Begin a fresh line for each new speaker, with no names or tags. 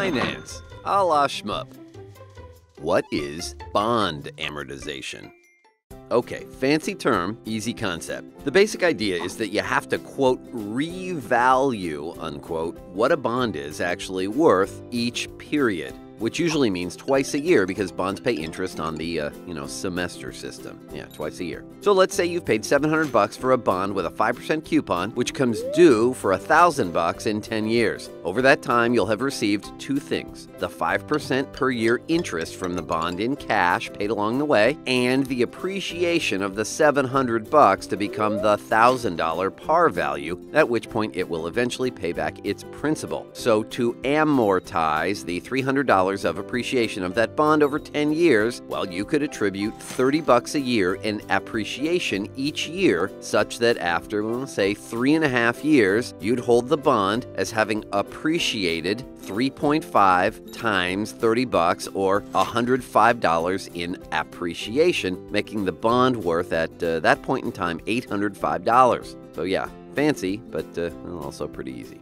finance, a la Shmoop. What is bond amortization? Okay, fancy term, easy concept. The basic idea is that you have to, quote, revalue, unquote, what a bond is actually worth each period which usually means twice a year because bonds pay interest on the, uh, you know, semester system. Yeah, twice a year. So let's say you've paid 700 bucks for a bond with a 5% coupon, which comes due for a 1000 bucks in 10 years. Over that time, you'll have received two things: the 5% per year interest from the bond in cash paid along the way, and the appreciation of the 700 bucks to become the $1000 par value, at which point it will eventually pay back its principal. So to amortize the $300 of appreciation of that bond over 10 years, while you could attribute 30 bucks a year in appreciation each year, such that after, say, three and a half years, you'd hold the bond as having appreciated 3.5 times 30 bucks or $105 in appreciation, making the bond worth at uh, that point in time $805. So yeah, fancy, but uh, also pretty easy.